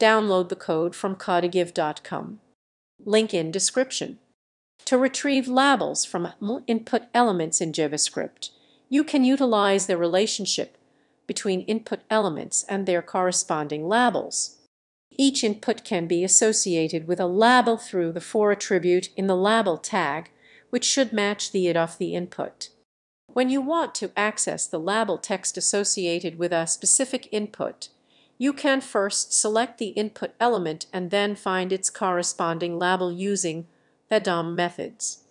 Download the code from codegive.com. Link in description. To retrieve labels from input elements in JavaScript, you can utilize the relationship between input elements and their corresponding labels. Each input can be associated with a label through the for attribute in the label tag, which should match the id of the input. When you want to access the label text associated with a specific input, you can first select the input element and then find its corresponding label using the DOM methods.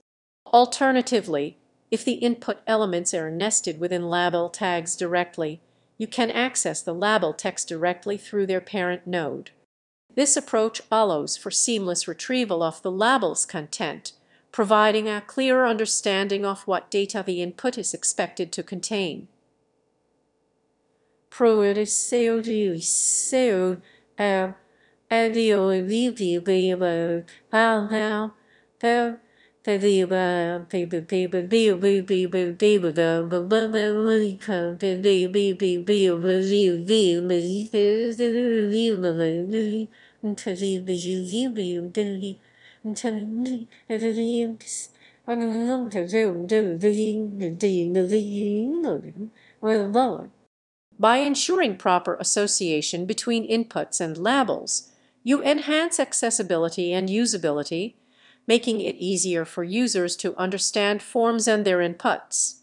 Alternatively, if the input elements are nested within label tags directly, you can access the label text directly through their parent node. This approach allows for seamless retrieval of the label's content, providing a clearer understanding of what data the input is expected to contain produziu um, audio e vídeo pela Palhau, pela well, Lord. By ensuring proper association between inputs and labels, you enhance accessibility and usability, making it easier for users to understand forms and their inputs.